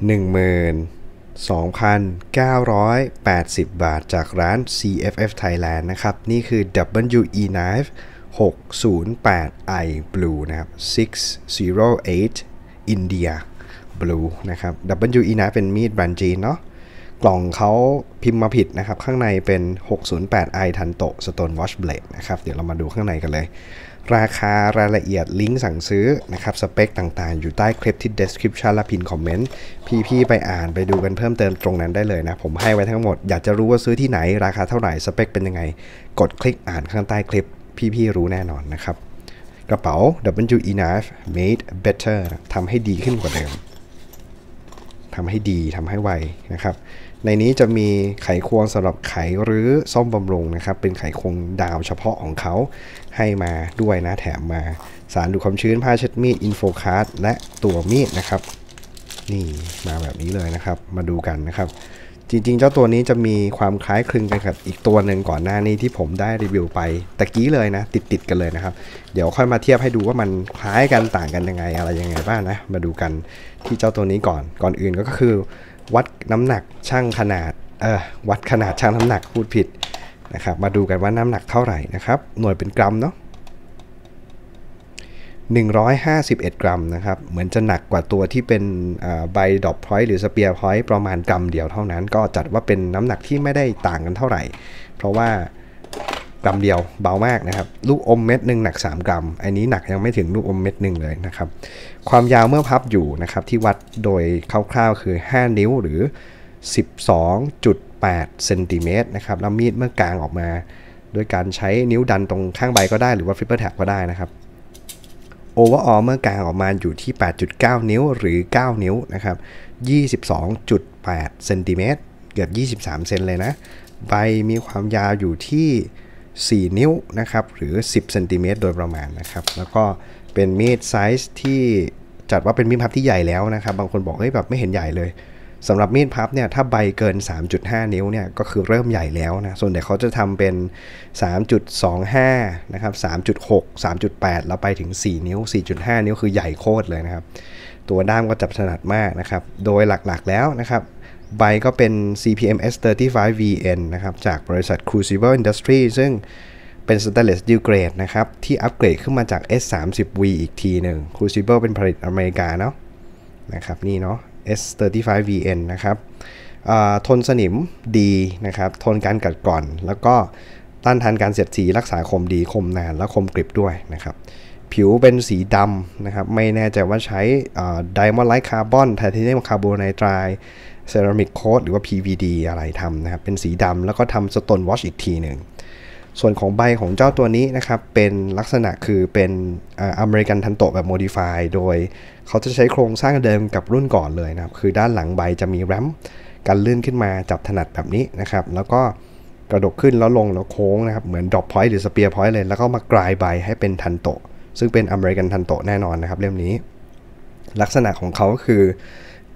12,980 บาทจากร้าน CFF Thailand นะครับ นี่คือ WE Knife 608i Blue นะครับ 608 India Blue นะครับ WE Knife เป็นมีดแบรนด์จีนเนาะ กล่องเขาพิมพ์มาผิดนะครับ ข้างในเป็น 608i ทันโต Stone Watch Blade นะครับ เดี๋ยวเรามาดูข้างในกันเลย ราคารายละเอียดลิงก์สั่งซื้อนะครับ สเปคต่างๆ อยู่ใต้คลิปที่ description และพินคอมเมนต์ พี่ๆ ไปอ่านไปดูกันเพิ่มเติมตรงนั้นได้เลยนะ ผมให้ไว้ทั้งหมด อยากจะรู้ว่าซื้อที่ไหน ราคาเท่าไหร่ สเปคเป็นยังไง กดคลิกอ่านข้างใต้คลิป พี่ๆ รู้แน่นอนนะครับ กระเป๋า WE Knife made better ทำให้ดีขึ้นกว่าเดิมทำให้ดีทำให้ไวนะครับ ในนี้จะมีไขควงสำหรับไขหรือซ่อมบำรุงนะครับ เป็นไขควงดาวเฉพาะของเขาให้มาด้วยนะ แถมมาสารดูดความชื้นผ้าเช็ดมีด info card และตัวมีดนะครับ นี่มาแบบนี้เลยนะครับ มาดูกันนะครับ จริงๆ เจ้าตัวนี้จะมีความคล้ายคลึงกันกับอีกตัวหนึ่งก่อนหน้านี้ที่ผมได้รีวิวไปตะกี้เลยนะ ติดๆกันเลยนะครับ เดี๋ยวค่อยมาเทียบให้ดูว่ามันคล้ายกันต่างกันยังไงอะไรยังไงบ้างนะ มาดูกันที่เจ้าตัวนี้ก่อนก่อนอื่นก็คือ วัดน้ำหนักชั่งขนาดเออวัดขนาดชั่งน้ำหนักพูดผิดนะครับมาดูกันว่าน้ำหนักเท่าไหร่นะครับ หน่วยเป็นกรัมเนาะ151 กรัมนะครับ เหมือนจะหนักกว่าตัวที่เป็นใบ drop point หรือ spear point ประมาณกรัมเดียวเท่านั้น ก็จัดว่าเป็นน้ำหนักที่ไม่ได้ต่างกันเท่าไหร่ เพราะว่า กรัมเดียวเบามากนะครับ ลูกอมเม็ดหนึ่งหนัก 3 กรัม อันนี้หนักยังไม่ถึงลูกอมเม็ดหนึ่งเลยนะครับ ความยาวเมื่อพับอยู่นะครับที่วัดโดยคร่าวๆคือ 5 นิ้วหรือ 12.8เซนติเมตรนะครับแล้วมีดเมื่อกางออกมาโดยการใช้นิ้วดันตรงข้างใบก็ได้หรือว่า flipper tab ก็ได้นะครับ overall เมื่อกางออกมาอยู่ที่ 8.9 นิ้วหรือ 9 นิ้วนะครับ22.8เซนติเมตรเกือบ 23 เซนเลยนะ ใบมีความยาวอยู่ที่ 4 นิ้วนะครับหรือ 10เซนติเมตรโดยประมาณนะครับแล้วก็เป็นมีดไซส์ที่จัดว่าเป็นมีดพับที่ใหญ่แล้วนะครับบางคนบอกเฮ้ยแบบไม่เห็นใหญ่เลยสำหรับมีดพับเนี่ยถ้าใบเกิน 3.5 นิ้วเนี่ยก็คือเริ่มใหญ่แล้วนะส่วนใหญ่เขาจะทำเป็น 3.25 นะครับ 3.6 3.8 แล้วไปถึง 4 นิ้ว 4.5 นิ้วคือใหญ่โคตรเลยนะครับ ตัวด้ามก็จับถนัดมากนะครับ โดยหลักๆแล้วนะครับ ใบก็เป็น CPM S35VN นะครับ จากบริษัท Crucible Industry ซึ่งเป็น stainless steel grade นะครับ ที่อัปเกรดขึ้นมาจาก S30V อีกทีหนึ่ง Crucible เป็นผลิตอเมริกาเนาะนะครับ นี่เนาะ S35VN นะครับทนสนิมดีนะครับ ทนการกัดกร่อน แล้วก็ต้านทานการเสียดสีรักษาคมดีคมนานและคมกริบด้วยนะครับ ผิวเป็นสีดำนะครับ ไม่แน่ใจว่าใช้diamond-like carbon titanium carbon nitride ceramic coat หรือว่า PVD อะไรทำนะครับ เป็นสีดำแล้วก็ทำ stonewash อีกทีหนึ่ง ส่วนของใบของเจ้าตัวนี้นะครับ เป็นลักษณะคือเป็น American tanto แบบ modify โดยเขาจะใช้โครงสร้างเดิมกับรุ่นก่อนเลยนะครับ คือด้านหลังใบจะมี ramp กันลื่นขึ้นมาจับถนัดแบบนี้นะครับ แล้วก็กระดกขึ้นแล้วลงแล้วโค้งนะครับ เหมือน drop point หรือ spear point เลย แล้วก็มากลายใบให้เป็น tanto ซึ่งเป็น American tanto แน่นอนนะครับเล่มนี้ ลักษณะของเขาคือ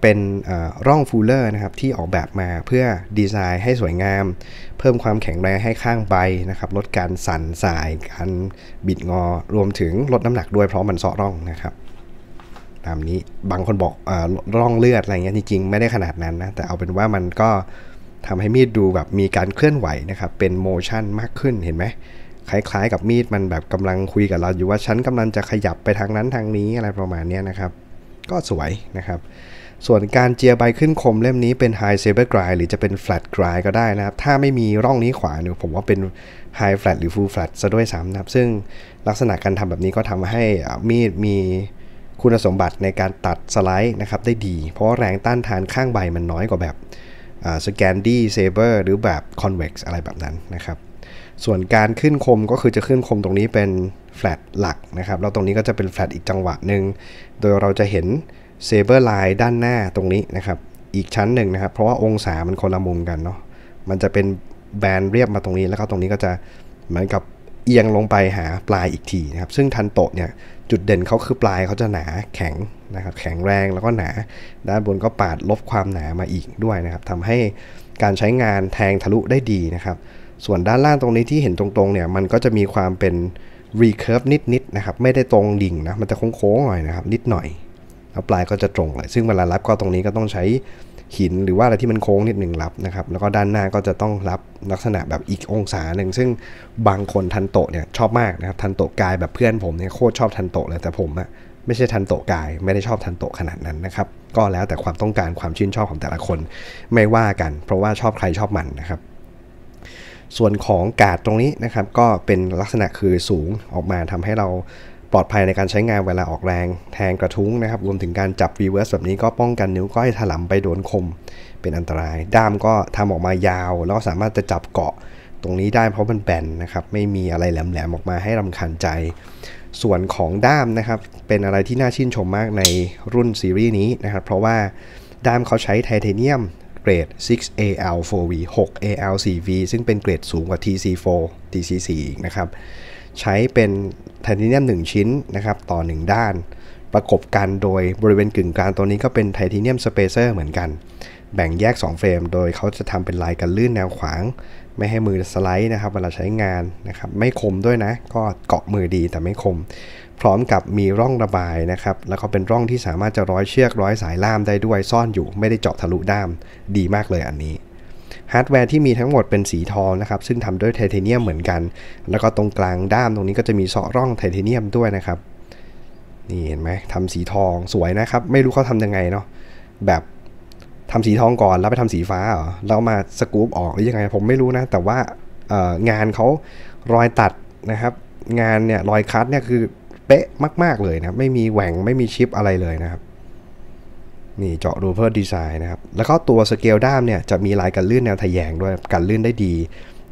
เป็นร่อง fuller นะครับที่ออกแบบมาเพื่อดีไซน์ให้สวยงาม เพิ่มความแข็งแรงให้ข้างใบนะครับลดการสั่นส่ายการบิดงอรวมถึงลดน้ำหนักด้วยเพราะมันเซาะร่องนะครับตามนี้บางคนบอกอร่องเลือดอะไรเงี้ยจริงๆ ไม่ได้ขนาดนั้นนะแต่เอาเป็นว่ามันก็ทำให้มีดดูแบบมีการเคลื่อนไหวนะครับเป็น motion มากขึ้นเห็นไหม คล้ายๆ กับมีดมันแบบกำลังคุยกับเราอยู่ว่าฉันกำลังจะขยับไปทางนั้นทางนี้อะไรประมาณนี้นะครับ ก็สวยนะครับส่วนการเจียใบขึ้นคมเล่มนี้เป็น High Saber Grind หรือจะเป็น Flat Grind ก็ได้นะครับ ถ้าไม่มีร่องนี้ขวาเนี่ยผมว่าเป็น High Flat หรือ Full Flat ซะด้วยซ้ำนะครับ ซึ่งลักษณะการทำแบบนี้ก็ทำให้มีดมีคุณสมบัติในการตัดสไลด์นะครับได้ดี เพราะแรงต้านทานข้างใบมันน้อยกว่าแบบscandi saber หรือแบบ convex อะไรแบบนั้นนะครับ ส่วนการขึ้นคมก็คือจะขึ้นคมตรงนี้เป็นแฟลตหลักนะครับแล้วตรงนี้ก็จะเป็นแฟลตอีกจังหวะหนึ่งโดยเราจะเห็น saber line ด้านหน้าตรงนี้นะครับอีกชั้นหนึ่งนะครับ เพราะว่าองศามันคนละมุมกันเนาะมันจะเป็นแบนเรียบมาตรงนี้ แล้วก็ตรงนี้ก็จะเหมือนกับเอียงลงไปหาปลายอีกทีนะครับ ซึ่ง tanto เนี่ยจุดเด่นเขาคือปลายเขาจะหนาแข็งนะครับ แข็งแรงแล้วก็หนา ด้านบนก็ปาดลบความหนามาอีกด้วยนะครับทำให้การใช้งานแทงทะลุได้ดีนะครับ ส่วนด้านล่างตรงนี้ที่เห็นตรงๆเนี่ยมันก็จะมีความเป็น recurve นิดๆนะครับไม่ได้ตรงดิ่งนะมันจะโค้งๆหน่อยนะครับนิดหน่อยแล้วปลายก็จะตรงเลยซึ่งเวลารับก็ตรงนี้ก็ต้องใช้หินหรือว่าอะไรที่มันโค้งนิดหนึ่งรับนะครับแล้วก็ด้านหน้าก็จะต้องรับลักษณะแบบอีกองศาหนึ่งซึ่งบางคนทันโตเนี่ยชอบมากนะครับทันโตกายแบบเพื่อนผมเนี่ยโคตรชอบทันโตเลยแต่ผมอะไม่ใช่ทันโต guy ไม่ได้ชอบทันโตขนาดนั้นนะครับก็แล้วแต่ความต้องการความชื่นชอบของแต่ละคนไม่ว่ากัน เพราะว่าชอบใครชอบมันนะครับ ส่วนของกาดตรงนี้นะครับก็เป็นลักษณะคือสูงออกมาทำให้เราปลอดภัยในการใช้งานเวลาออกแรงแทงกระทุ้งนะครับ รวมถึงการจับ reverse แบบนี้ก็ป้องกันนิ้วก้อยถลำไปโดนคม เป็นอันตราย ด้ามก็ทำออกมายาว แล้วสามารถจะจับเกาะตรงนี้ได้เพราะมันแบนนะครับ ไม่มีอะไรแหลมๆออกมาให้รำคาญใจ ส่วนของด้ามนะครับ เป็นอะไรที่น่าชื่นชมมากในรุ่นซีรีส์นี้นะครับ เพราะว่าด้ามเขาใช้ไทเทเนียม เกรด 6AL 4V 6AL 4V ซึ่งเป็นเกรดสูงกว่า TC4 TC4 อีกนะครับ ใช้เป็นไทเทเนียม 1 ชิ้นนะครับ ต่อ 1 ด้าน ประกบกันโดยบริเวณกึ่งกลางตัวนี้ก็เป็นไทเทเนียม spacer เหมือนกัน แบ่งแยก 2 เฟรม โดยเขาจะทำเป็นลายกันลื่นแนวขวาง ไม่ให้มือสไลด์นะครับเวลาใช้งานนะครับไม่คมด้วยนะ ก็เกาะมือดีแต่ไม่คม พร้อมกับมีร่องระบายนะครับ แล้วก็เป็นร่องที่สามารถจะร้อยเชือกร้อยสายล่ามได้ด้วยซ่อนอยู่ ไม่ได้เจาะทะลุด้ามดีมากเลยอันนี้ฮาร์ดแวร์ที่มีทั้งหมดเป็นสีทองนะครับ ซึ่งทำด้วยไทเทเนียมเหมือนกัน แล้วก็ตรงกลางด้ามตรงนี้ก็จะมีเซาะร่องไทเทเนียมด้วยนะครับนี่เห็นไหมทำสีทองสวยนะครับ ไม่รู้เขาทำยังไงเนาะแบบ ทำสีทองก่อนแล้วไปทำสีฟ้าเหรอแล้วมาสกู๊ปออกหรือยังไง ผมไม่รู้นะ แต่ว่างานเขารอยตัดนะครับ งานเนี่ยรอย cut เนี่ยคือเป๊ะมาก ๆเลยนะไม่มีแหว่งไม่มีชิปอะไรเลยนะครับนี่เจาะรูเพื่อดีไซน์นะครับ แล้วก็ตัวสเกลด้ามเนี่ยจะมีลายกันลื่นแนวทะแยงด้วยกันลื่นได้ดี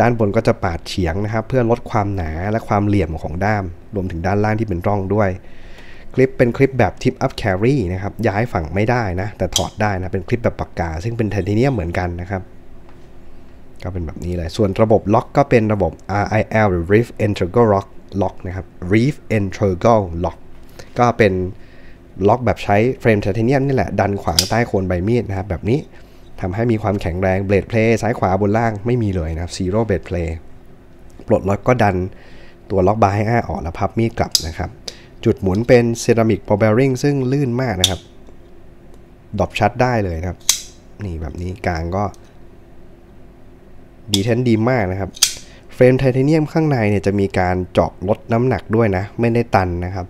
ด้านบนก็จะปาดเฉียงนะครับ เพื่อลดความหนาและความเหลี่ยมของด้าม รวมถึงด้านล่างที่เป็นร่องด้วย คลิปเป็นคลิปแบบ tip up carry นะครับ ย้ายฝั่งไม่ได้นะ แต่ถอดได้นะ เป็นคลิปแบบปากกา ซึ่งเป็นไทเทเนียมเหมือนกันนะครับ ก็เป็นแบบนี้เลย ส่วนระบบล็อกก็เป็นระบบ RIL หรือ Reeve Integral Lock Lock นะครับ Reeve Integral Lock ก็เป็นล็อกแบบใช้เฟรมไทเทเนียมนี่แหละ ดันขวางใต้โคนใบมีดนะครับ แบบนี้ทำให้มีความแข็งแรง blade play ซ้ายขวาบนล่างไม่มีเลยนะครับ zero blade play ปลดล็อกก็ดันตัว lock bar ให้อ้าออกแล้วพับมีดกลับนะครับ จุดหมุนเป็นเซรามิก ball bearing ซึ่งลื่นมากนะครับ drop shut ได้เลยนะครับ นี่แบบนี้กางก็ detent ดีมากนะครับ เฟรมไทเทเนียมข้างในเนี่ยจะมีการเจาะลดน้ำหนักด้วยนะ ไม่ได้ตันนะครับ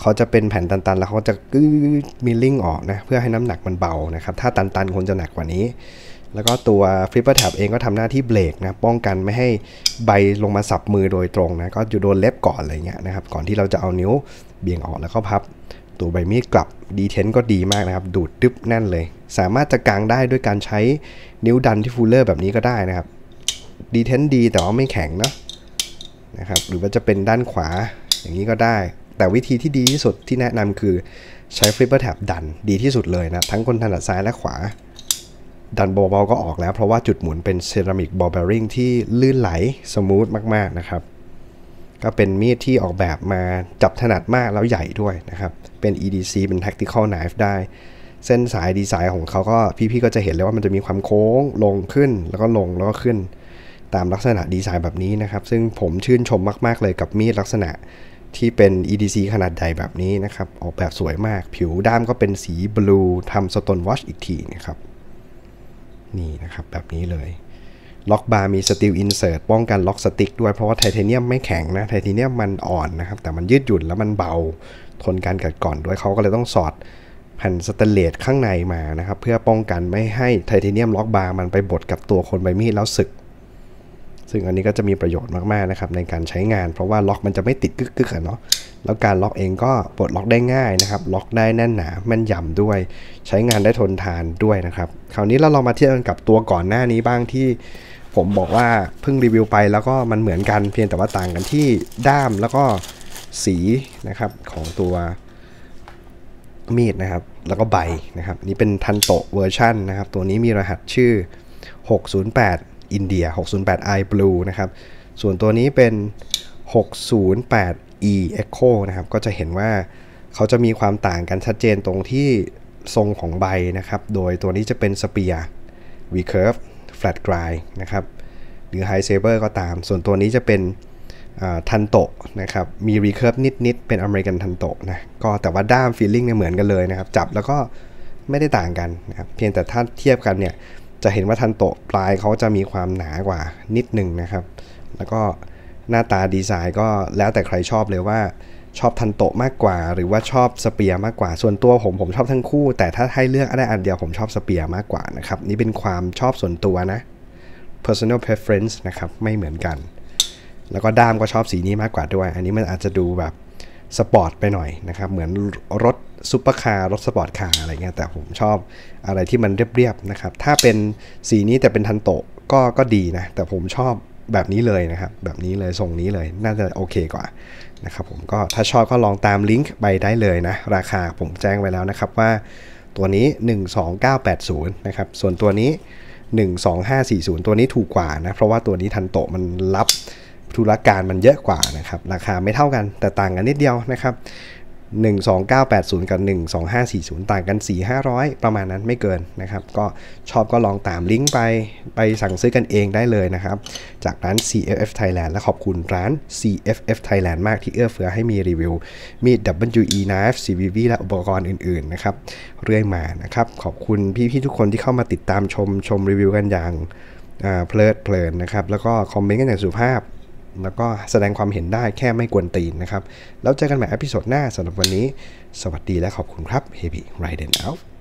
เขาจะเป็นแผ่นตันๆ แล้วเขาจะก็ milling ออกนะ เพื่อให้น้ำหนักมันเบานะครับ ถ้าตันๆ คงจะหนักกว่านี้ แล้วก็ตัว flipper tab เองก็ทำหน้าที่เบรกนะป้องกันไม่ให้ใบลงมาสับมือโดยตรงนะก็อยู่โดนเล็บก่อนอะไรเงี้ยนะครับก่อนที่เราจะเอานิ้วเบี่ยงออกแล้วก็พับ ตัวใบมีดกลับ detent ก็ดีมากนะครับ ดูดดึบแน่นเลย สามารถจะกางได้ด้วยการใช้นิ้วดันที่ fuller แบบนี้ก็ได้นะครับ detent ดีแต่ว่าไม่แข็งเนาะนะครับหรือว่าจะเป็นด้านขวาอย่างนี้ก็ได้ แต่วิธีที่ดีที่สุดที่แนะนำคือใช้ flipper tab ดันดีที่สุดเลยนะทั้งคนถนัดซ้ายและขวา ดันเบาๆก็ออกแล้ว เพราะว่าจุดหมุนเป็นเซรามิก ball bearing ที่ลื่นไหลsmooth มากๆนะครับ ก็เป็นมีดที่ออกแบบมาจับถนัดมากแล้วใหญ่ด้วยนะครับ เป็น EDC เป็น tactical knife ได้ เส้นสายดีไซน์ของเขาก็พี่ๆก็จะเห็นเลยว่ามันจะมีความโค้งลงขึ้นแล้วก็ลงแล้วก็ขึ้น ตามลักษณะดีไซน์แบบนี้นะครับ ซึ่งผมชื่นชมมากๆเลยกับมีดลักษณะที่เป็น EDC ขนาดใหญ่แบบนี้นะครับ ออกแบบสวยมาก ผิวด้ามก็เป็นสี blue ทำ stonewash อีกทีนะครับ นี่นะครับแบบนี้เลย lock bar มี steel insert ป้องกัน lock stick ด้วยเพราะว่าไทเทเนียมไม่แข็งนะไทเทเนียมมันอ่อนนะครับ แต่มันยืดหยุ่นแล้วมันเบาทนการกัดกร่อนด้วยเขาก็เลยต้องสอดแผ่นสแตนเลสข้างในมานะครับ เพื่อป้องกันไม่ให้ไทเทเนียม lock bar มันไปบดกับตัวโคนใบมีดแล้วสึก ซึ่งอันนี้ก็จะมีประโยชน์มากๆนะครับในการใช้งาน เพราะว่าล็อกมันจะไม่ติดกึกๆเนาะ แล้วการล็อกเองก็ปลดล็อกได้ง่ายนะครับ ล็อกได้แน่นหนาแม่นยำด้วย ใช้งานได้ทนทานด้วยนะครับ คราวนี้เราลองมาเทียบกันกับตัวก่อนหน้านี้บ้างที่ผมบอกว่าเพิ่งรีวิวไปแล้วก็มันเหมือนกันเพียงแต่ว่าต่างกันที่ด้ามแล้วก็สีนะครับของตัวมีดนะครับ แล้วก็ใบนะครับ นี่เป็นทันโตะเวอร์ชันนะครับ ตัวนี้มีรหัสชื่อ 608 อินเดีย 608i Blue นะครับ ส่วนตัวนี้เป็น 608 E Echo นะครับ ก็จะเห็นว่าเขาจะมีความต่างกันชัดเจนตรงที่ทรงของใบนะครับ โดยตัวนี้จะเป็น Spear Recurve Flat Grind นะครับ หรือ High Saber ก็ตาม ส่วนตัวนี้จะเป็นทันโตะนะครับ มี recurve นิด ๆ เป็นอเมริกันทันโตะนะ ก็แต่ว่าด้าม feeling เนี่ยเหมือนกันเลยนะครับ จับแล้วก็ไม่ได้ต่างกันนะครับ เพียงแต่ถ้าเทียบกันเนี่ย จะเห็นว่าทันโตะปลายเขาจะมีความหนากว่านิดหนึ่งนะครับ แล้วก็ หน้าตาดีไซน์ก็แล้วแต่ใครชอบเลยว่าชอบทันโตะมากกว่า หรือว่าชอบ spear มากกว่า ส่วนตัวผมผมชอบทั้งคู่ แต่ถ้าให้เลือกได้อันเดียวผมชอบ spear มากกว่านะครับ นี่เป็นความชอบส่วนตัวนะ personal preference นะครับ ไม่เหมือนกัน แล้วก็ด้ามก็ชอบสีนี้มากกว่าด้วย อันนี้มันอาจจะดูแบบสปอร์ตไปหน่อยนะครับ เหมือนรถซุปเปอร์คาร์รถสปอร์ตคาร์อะไรเงี้ยแต่ผมชอบอะไรที่มันเรียบๆนะครับ ถ้าเป็นสีนี้แต่เป็นทันโตะก็ก็ดีนะ แต่ผมชอบ แบบนี้เลยนะครับ แบบนี้เลยทรงนี้เลยน่าจะโอเคกว่านะครับผมก็ถ้าชอบก็ลองตามลิงก์ไปได้เลยนะ ราคาผมแจ้งไว้แล้วนะครับว่าตัวนี้ 12980 นะครับ ส่วนตัวนี้ 12540 ตัวนี้ถูกกว่านะ เพราะว่าตัวนี้ทันโตมันรับธุรการมันเยอะกว่านะครับ ราคาไม่เท่ากันแต่ต่างกันนิดเดียวนะครับ 12980 กับ 12540 ต่างกัน 4-500 ประมาณนั้นไม่เกินนะครับ ก็ชอบก็ลองตามลิงก์ไปไปสั่งซื้อกันเองได้เลยนะครับ จากร้าน CFF Thailand และขอบคุณร้าน CFF Thailand มากที่เอื้อเฟื้อให้มีรีวิว มีด WE Knife CVV และอุปกรณ์อื่นๆนะครับ เรื่อยมานะครับ ขอบคุณพี่ๆทุกคนที่เข้ามาติดตามชมชมรีวิวกันอย่างเพลิดเพลินนะครับ แล้วก็คอมเมนต์กันอย่างสุภาพ แล้วก็แสดงความเห็นได้แค่ไม่กวนตีนนะครับ แล้วเจอกันใหม่อพิโซดหน้าสำหรับวันนี้ สวัสดีและขอบคุณครับ Happy r i d e n Out